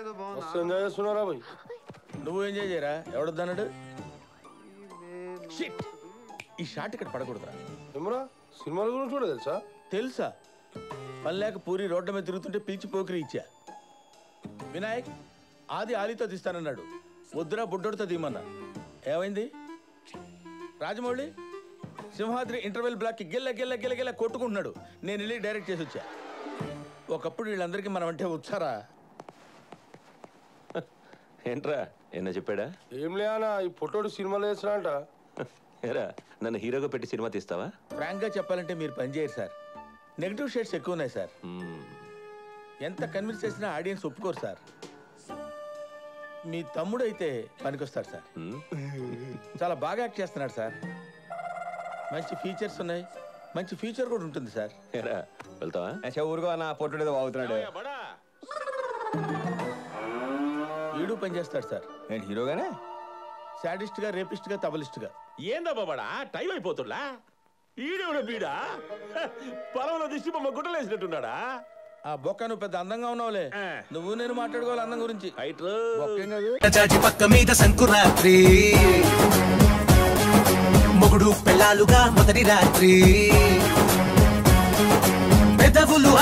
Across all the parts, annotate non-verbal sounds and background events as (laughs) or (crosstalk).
ఏదో బాగుంది. మస్తు ఎంజాయ్ చేస్తున్నారా భయ్ నువ్వు ఎంజాయ్ చేయరా? ఎవడొద్దన్నాడు Shit. ఈ షాట్ ఇక్కడ పడకూడదురా. ఏమరా సినిమాల గురించి కూడా తెలుసా? తెలుసా? పనిలేక పూరి రోడ్ల మీద తిరుగుతుంటే పిలిచి పోకిరి ఇచ్చా. వినాయక్ ఆది ఆలితో తీస్తానన్నాడు. వద్దురా బుడ్డోడితో తీమన్నా ఏమైంది? రాజమౌళి సింహాద్రి ఇంటర్వెల్ బ్లాక్కి గిల్ల గిల్ల గిల్ల గిల్ల కొట్టుకుంటున్నాడు. నేను వెళ్ళి డైరెక్ట్ చేసి వచ్చా. ఒకప్పుడు వీళ్ళందరికీ మనం అంటే వచ్చారా ఏంట్రా ఎన్న చెప్పాడా? ఏం లేనా ఈ పొట్టోడు సినిమాలు వేసినా ఏరా నన్ను హీరోగా పెట్టి సినిమా తీస్తావా? ఫ్రాంక్గా చెప్పాలంటే మీరు పనిచేయరు సార్. నెగిటివ్ షేడ్స్ ఎక్కువ ఉన్నాయి సార్. ఎంత కన్విన్స్ చేసినా ఆడియన్స్ ఒప్పుకోరు సార్. మీ తమ్ముడు అయితే పనికొస్తాడు సార్. చాలా బాగా యాక్ట్ చేస్తున్నాడు సార్. మంచి ఫీచర్స్ ఉన్నాయి. మంచి ఫ్యూచర్ కూడా ఉంటుంది సార్. ఏరా వెళ్తావా? ఊరుకో అన్న పొట్టుడేదో వాగుతున్నాడు. ఈడు పనిచేస్తాడు సార్. ఏంటి హీరోగానే? సాడిస్ట్గా రేపిస్ట్గా తబలిస్ట్గా ఏందా బాబాడా టైం అయిపోతుందా? ఈడెవడ బీడా? (laughs) పొలంలో దిష్టి బొమ్మ గుట్టలేసినట్టున్నాడా ఆ బొక్క నువ్వు పెద్ద అందంగా ఉన్నావులే. నువ్వు నేను మాట్లాడుకోవాలి అందం గురించి. చాచి పక్క మీద సంకురాత్రి మొగుడు పెళ్ళాలుగా మొదటి రాత్రి.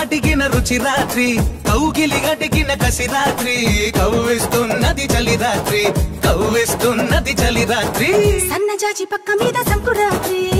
అడిగిన రుచి రాత్రి కౌగిలి అడిగిన కసి రాత్రి కవ్విస్తున్నది చలి రాత్రి కవ్విస్తున్నది చలి రాత్రి. సన్నజాజి పక్క మీద సంకురాత్రి.